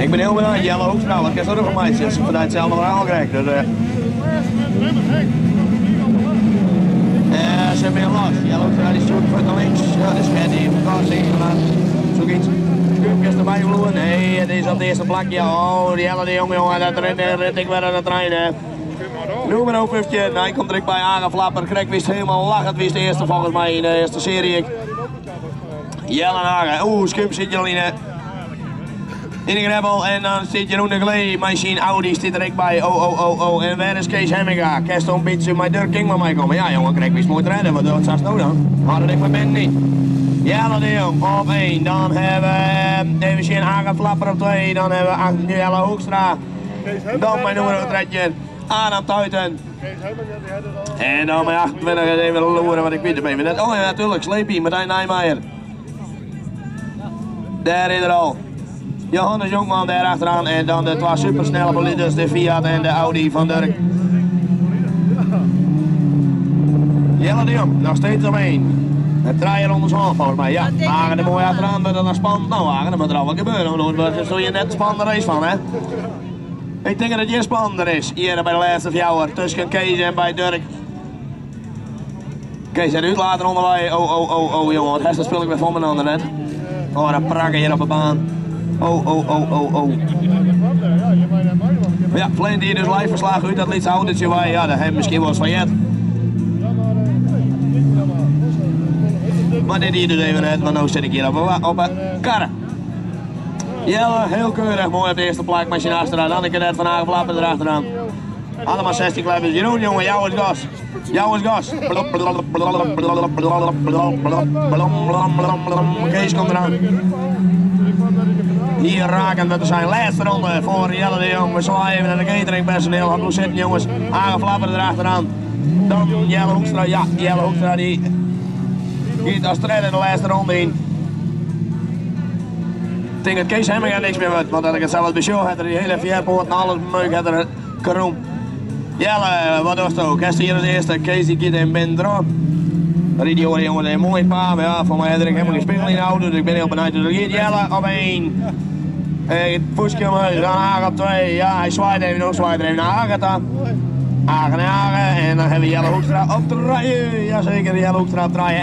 Ik ben heel benieuwd, Jelle Hoekstra, wat is er nog een meisje? Vanuit hetzelfde verhaal krijgt. Dus, ze hebben los. Jelle Hoekstra die zoekt voor de links. Ja, dat is zien, maar zoek iets. Scoopjes erbij vloeien. Nee, het is op de eerste plakje. Oh, die Jelle de jongen, jongen, dat rit ik weer aan het trainen. Nummer 15, hij komt direct bij aangeflapper. Krek wist helemaal lachend, wist de eerste volgens mij in de eerste serie. Jelle Hagen, oeh, Skump zit je al in in de grebbel en dan zit Jeroen de Glee, mijn Audi zit er ik bij, oh oh oh oh, en waar is Kees Hemminga? Kerst een beetje mijn deur king met mij komen. Ja jongen, krijg wie mooi redden, wat doet dat nou dan? Hadden ik mijn ben niet. Ja, dat jong, op één. Dan hebben we even zien Hagen Flapper op twee. Dan hebben we Jelle Hoekstra. Dan mijn nummer 13, Adam Tuiten. En dan mijn 28 even loeren wat ik weet erbij. Oh ja, natuurlijk, Sleepy, Martijn Nijmeijer. Daar is er al. Johannes Jonkman daar achteraan en dan de twee supersnelle bolides, de Fiat en de Audi van Dirk. Jelle de Jong, nog steeds op één. Het draaien onder zijn volgens mij. Ja, Hagen er mooi achteraan, maar dat is spannend. Nou Hagen, dat moet er al wat gebeuren. Daar zul je net een spannende race van, hè? Ik denk dat het je spannender is, hier bij de laatste fjouwer, tussen Kees en bij Dirk. Kees en later onderweg. Oh, oh, oh, oh, jongen, wat speel ik weer voor mijn handen net. Oh, dat prakken hier op de baan. Oh, oh, oh, oh, oh. Ja, Flint hier dus live verslagen uit dat liet houdertje waar, ja, dat heeft misschien wel eens van jet. Maar dit dus even net, want nu zit ik hier op, op een. Jelle, heel keurig, mooi op de eerste plek, machine achteraan. Een cadet van Hagenflappen erachteraan. Allemaal 16 kleppers. Jeroen, jongen, jou is gas. Jou is gas. Kees komt eraan. Hier raken we zijn laatste ronde voor Jelle de Jong. We zwaaien even naar de catering personeel. Hallo zitten jongens. Aangeflapper erachteraan. Dan Jelle Hoekstra. Ja, Jelle Hoekstra die gaat als trainer de laatste ronde in. Ik denk dat Kees er niks meer wordt. Want dat ik het zelf bij show had die hele vierpoort en alles meuk had er karoem. Jelle, wat was het ook? Gisteren hier als eerste. Kees die gaat in Ben erop. Die jongen, jongen, een mooi paar. Ja, voor mij heb ik helemaal geen speel in de auto. Dus ik ben heel benieuwd. Dus Jelle op één. Dan Hagen op twee. Ja, hij zwaait even nog, zwaait er even naar Hagen dan. Hagen en Hagen. En dan hebben we Jelle Hoekstra op draaien. Jazeker, Jelle Hoekstra draaien.